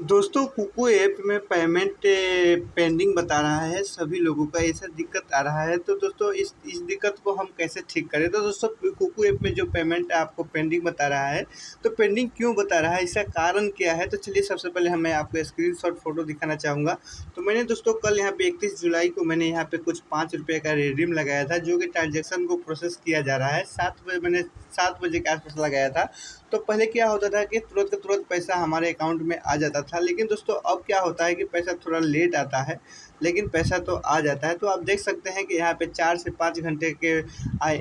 दोस्तों, कुकू ऐप में payment pending बता रहा है, सभी लोगों का ऐसा दिक्कत आ रहा है। तो दोस्तों, इस इस दिक्कत को हम कैसे ठीक करें? तो दोस्तों, कुकू ऐप में जो पेमेंट आपको पेंडिंग बता रहा है तो पेंडिंग क्यों बता रहा है? इसका कारण क्या है? तो चलिए, सबसे पहले हम आपको स्क्रीन शॉट फ़ोटो दिखाना चाहूँगा। तो मैंने दोस्तों, कल यहाँ पे इकतीस जुलाई को मैंने यहाँ पर कुछ पाँच रुपये का रिडीम लगाया था, जो कि ट्रांजेक्शन को प्रोसेस किया जा रहा है। सात बजे मैंने, सात बजे के आसपास लगाया था। तो पहले क्या होता था कि तुरंत तुरंत पैसा हमारे अकाउंट में आ जाता था। लेकिन दोस्तों अब क्या होता है कि पैसा थोड़ा लेट आता है। लेकिन पैसा तो आ जाता है। तो आप देख सकते हैं कि यहाँ पे चार से पाँच घंटे के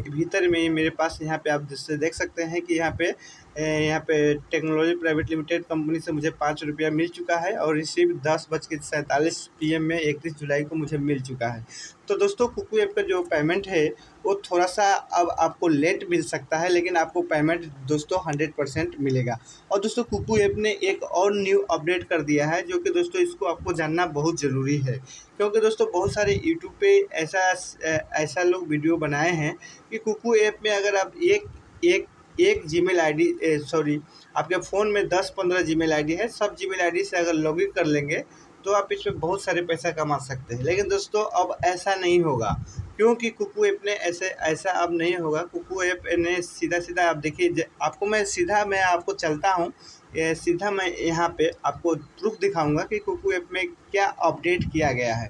भीतर में मेरे पास यहाँ पे आप जिससे देख सकते हैं कि यहाँ पे यहाँ पे टेक्नोलॉजी प्राइवेट लिमिटेड कंपनी से मुझे पाँच रुपया मिल चुका है और रिसीव दस बज के सैंतालीस पी में इकतीस जुलाई को मुझे मिल चुका है। तो दोस्तों, कुकू ऐप का जो पेमेंट है, वो थोड़ा सा अब आपको लेट मिल सकता है, लेकिन आपको पेमेंट दोस्तों हंड्रेड परसेंट मिलेगा। और दोस्तों, कुकू ऐप ने एक और न्यू अपडेट कर दिया है, जो कि दोस्तों, इसको आपको जानना बहुत ज़रूरी है। क्योंकि दोस्तों बहुत सारे यूट्यूब पे ऐसा ऐसा लोग वीडियो बनाए हैं कि कुकू ऐप में अगर आप एक एक एक Gmail I D sorry आपके फ़ोन में दस पंद्रह जी मेल आई डी है, सब जी मेल आई डी से अगर लॉगिन कर लेंगे तो आप इसमें बहुत सारे पैसा कमा सकते हैं। लेकिन दोस्तों अब ऐसा नहीं होगा, क्योंकि कुकू ऐप ने ऐसे, ऐसा अब नहीं होगा। कुकू ऐप ने सीधा सीधा आप देखिए, आपको मैं सीधा, मैं आपको चलता हूँ सीधा मैं यहाँ पे आपको प्रूफ दिखाऊँगा कि कुकू ऐप में क्या अपडेट किया गया है।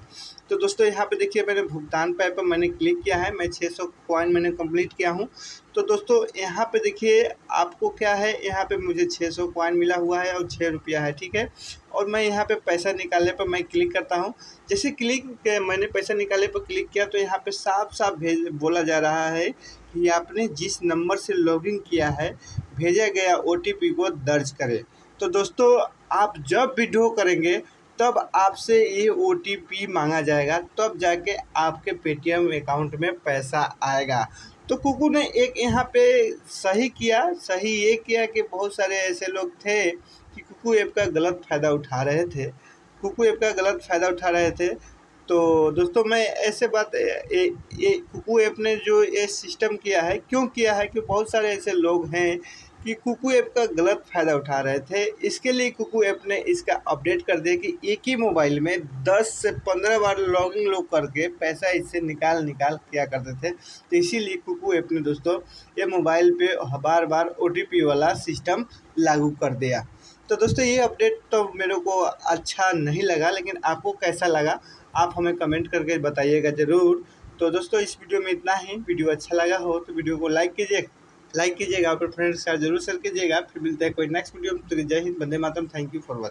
तो दोस्तों, यहाँ पे देखिए मैंने भुगतान पे पर मैंने क्लिक किया है। मैं 600 सौ कॉइन मैंने कंप्लीट किया हूँ। तो दोस्तों, यहाँ पे देखिए आपको क्या है? यहाँ पे मुझे 600 सौ कॉइन मिला हुआ है और छः रुपया है, ठीक है? और मैं यहाँ पे पैसा निकालने पर मैं क्लिक करता हूँ। जैसे क्लिक मैंने पैसा निकालने पर क्लिक किया तो यहाँ पे साफ़ साफ़ भेज बोला जा रहा है कि आपने जिस नंबर से लॉगिन किया है, भेजा गया ओटीपी को दर्ज करें। तो दोस्तों, आप जब विड्रॉ करेंगे तब आपसे ये OTP मांगा जाएगा, तब जाके आपके पेटीएम अकाउंट में पैसा आएगा। तो कुकू ने एक यहाँ पे सही किया, सही ये किया कि बहुत सारे ऐसे लोग थे कि कुकू ऐप का गलत फ़ायदा उठा रहे थे। कुकू ऐप का गलत फ़ायदा उठा रहे थे। तो दोस्तों, मैं ऐसे बात ये कुकू ऐप ने जो ये सिस्टम किया है, क्यों किया है कि बहुत सारे ऐसे लोग हैं कि कुकू ऐप का गलत फ़ायदा उठा रहे थे। इसके लिए कुकू ऐप ने इसका अपडेट कर दिया कि एक ही मोबाइल में 10 से 15 बार लॉगिंग लोग करके पैसा इससे निकाल निकाल किया करते थे। तो इसीलिए कुकू ऐप ने दोस्तों, ये मोबाइल पे बार बार ओ वाला सिस्टम लागू कर दिया। तो दोस्तों, ये अपडेट तो मेरे को अच्छा नहीं लगा, लेकिन आपको कैसा लगा, आप हमें कमेंट करके बताइएगा ज़रूर। तो दोस्तों, इस वीडियो में इतना ही। वीडियो अच्छा लगा हो तो वीडियो को लाइक कीजिए लाइक कीजिएगा अपने फ्रेंड्स के साथ ज़रूर शेयर कीजिएगा। फिर मिलते हैं कोई नेक्स्ट वीडियो में। तो जय हिंद बंदे मातम थैंक यू फॉर वॉचिंग